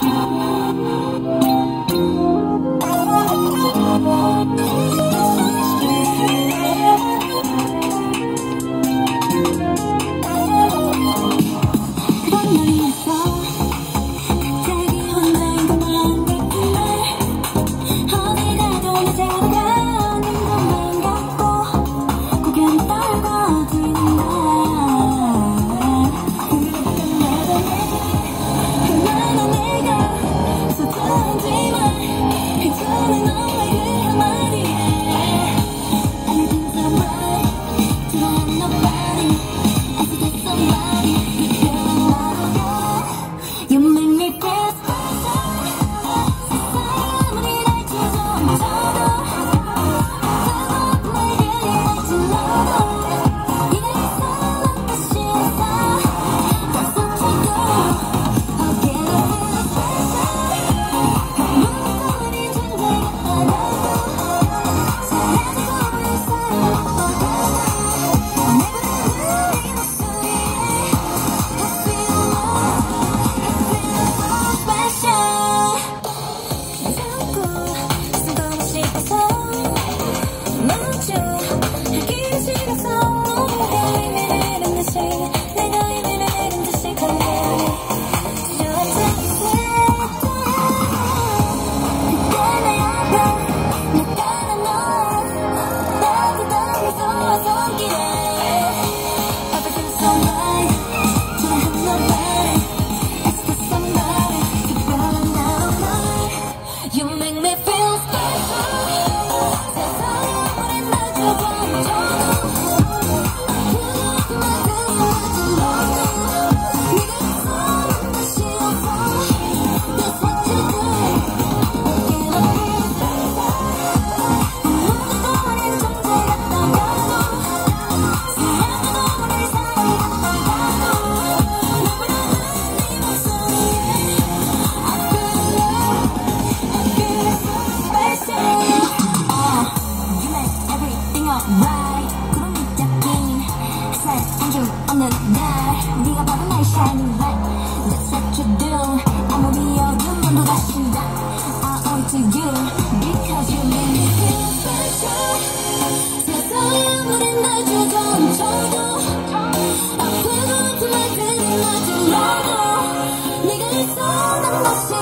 아 somebody, I somebody, you're. You make me feel make me feel special. 날 네가 바로 나의 shining light That's what you do 아무리 어두운 건 다신다 I owe it to you Because you make me feel special 세상에 아무리 날 주저앉혀도 아프고 두 말들이 맞을라도 네가 있어 난 다시